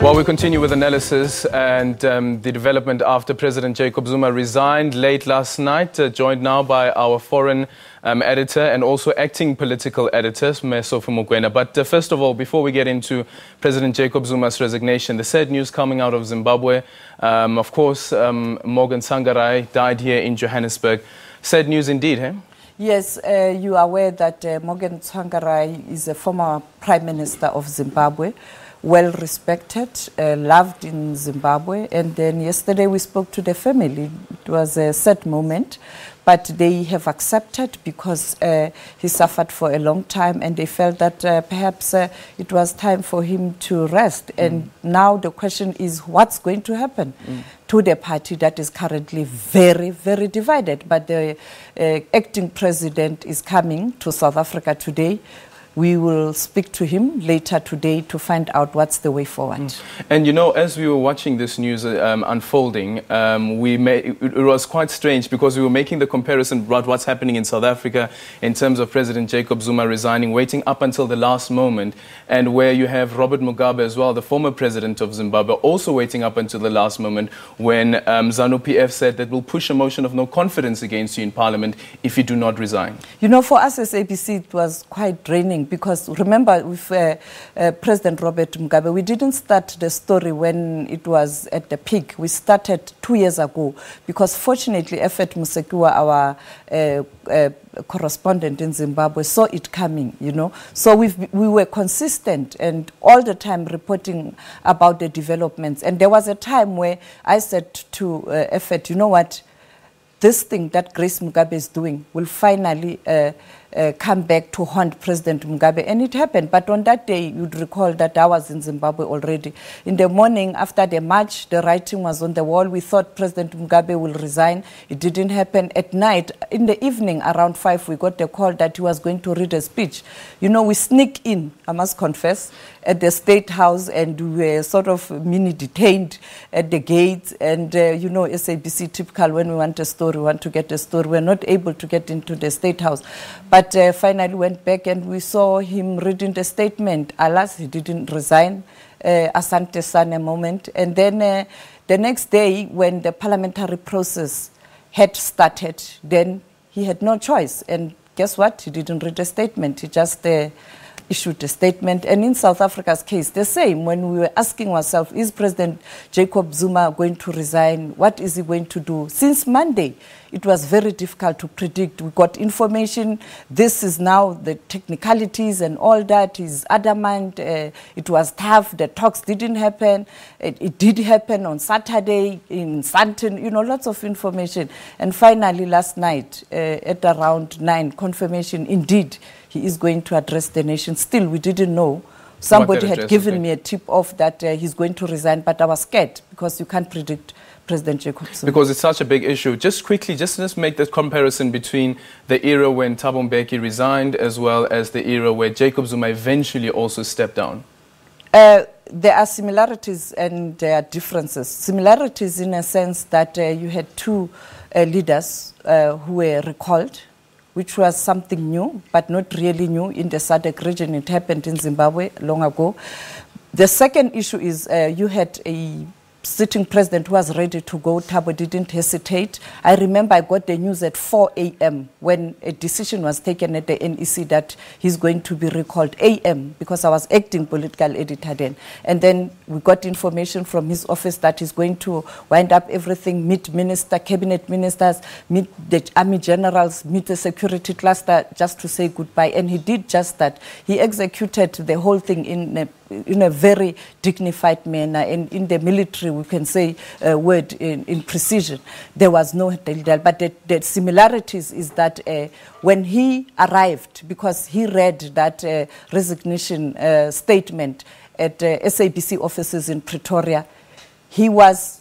Well, we continue with analysis and um, the development after President Jacob Zuma resigned late last night, uh, joined now by our foreign um, editor and also acting political editor, Mesofu Mokoena. But uh, first of all, before we get into President Jacob Zuma's resignation, the sad news coming out of Zimbabwe, um, of course, um, Morgan Tsvangirai died here in Johannesburg. Sad news indeed, eh? Yes, uh, you are aware that uh, Morgan Tsvangirai is a former Prime Minister of Zimbabwe well respected, uh, loved in Zimbabwe. And then yesterday we spoke to the family. It was a sad moment, but they have accepted because uh, he suffered for a long time and they felt that uh, perhaps uh, it was time for him to rest. Mm. And now the question is what's going to happen? Mm. To the party that is currently very, very divided. But the uh, acting president is coming to South Africa today we will speak to him later today to find out what's the way forward. Mm. And you know, as we were watching this news um, unfolding, um, we may, it, it, was quite strange because we were making the comparison about what's happening in South Africa in terms of President Jacob Zuma resigning, waiting up until the last moment, and where you have Robert Mugabe as well, the former president of Zimbabwe, also waiting up until the last moment when um, ZANU PF said that we'll push a motion of no confidence against you in Parliament if you do not resign. You know, for us as ABC, it was quite draining because remember with uh, uh, President Robert Mugabe, we didn't start the story when it was at the peak. We started two years ago because fortunately, Effet Musekiwa, our uh, uh, correspondent in Zimbabwe, saw it coming, you know. So we we were consistent and all the time reporting about the developments. And there was a time where I said to uh, Effet, you know what, this thing that Grace Mugabe is doing will finally uh, uh, come back to haunt President Mugabe. And it happened. But on that day, you'd recall that I was in Zimbabwe already. In the morning after the march, the writing was on the wall. We thought President Mugabe will resign. It didn't happen. At night, in the evening, around 5, we got the call that he was going to read a speech. You know, we sneak in, I must confess, at the State House and we were sort of mini detained at the gates. And, uh, you know, SABC typical, when we want a story, we want to get a story. We're not able to get into the State House. But but uh, finally went back and we saw him reading the statement. Alas, he didn't resign. Uh, Asante San a moment. And then uh, the next day, when the parliamentary process had started, then he had no choice. And guess what? He didn't read the statement. He just uh, issued a statement. And in South Africa's case, the same. When we were asking ourselves, is President Jacob Zuma going to resign? What is he going to do? Since Monday, it was very difficult to predict. We got information. This is now the technicalities and all that is adamant. Uh, it was tough. The talks didn't happen. It, it did happen on Saturday in Sandton, you know, lots of information. And finally, last night uh, at around 9, confirmation indeed he is going to address the nation. Still, we didn't know. Somebody had given me a tip off that uh, he's going to resign, but I was scared because you can't predict President Jacob Zuma. Because it's such a big issue. Just quickly, just let's make the comparison between the era when Thabo Mbeki resigned as well as the era where Jacob Zuma eventually also stepped down. Uh, there are similarities and there are differences. Similarities in a sense that uh, you had two uh, leaders uh, who were recalled, which was something new, but not really new in the SADC region. It happened in Zimbabwe long ago. The second issue is uh, you had a sitting president who was ready to go, Thabo didn't hesitate. I remember I got the news at 4 a.m. when a decision was taken at the NEC that he's going to be recalled a.m. because I was acting political editor then. And then we got information from his office that he's going to wind up everything, meet minister, cabinet ministers, meet the army generals, meet the security cluster just to say goodbye. And he did just that. He executed the whole thing in a in a very dignified manner. And in the military, we can say a word in, in precision. There was no delta. But the, the, similarities is that uh, when he arrived, because he read that uh, resignation uh, statement at uh, SABC offices in Pretoria, he was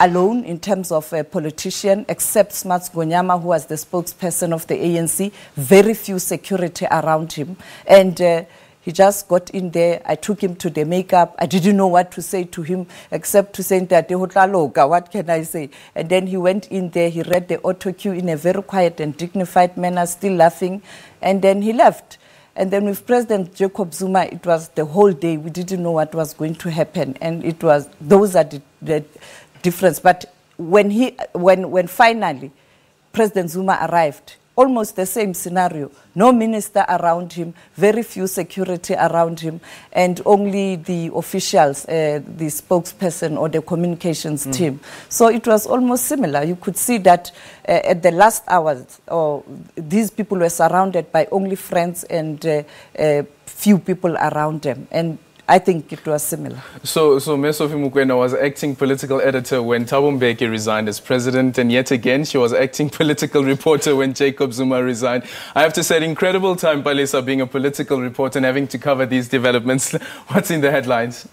alone in terms of a politician, except Smuts Ngonyama, who was the spokesperson of the ANC, very few security around him. And uh, he just got in there. I took him to the makeup. I didn't know what to say to him except to say that what can I say? And then he went in there. He read the auto cue in a very quiet and dignified manner, still laughing, and then he left. And then with President Jacob Zuma, it was the whole day. We didn't know what was going to happen. And it was, those are the, the difference. But when, he, when, when finally President Zuma arrived, almost the same scenario. No minister around him, very few security around him, and only the officials, uh, the spokesperson or the communications mm. team. So it was almost similar. You could see that uh, at the last hours, or these people were surrounded by only friends and uh, uh few people around them. And I think it was similar. So, so Mesofi Mokoena was acting political editor when Thabo Mbeki resigned as president, and yet again she was acting political reporter when Jacob Zuma resigned. I have to say, an incredible time, Palisa, being a political reporter and having to cover these developments. What's in the headlines?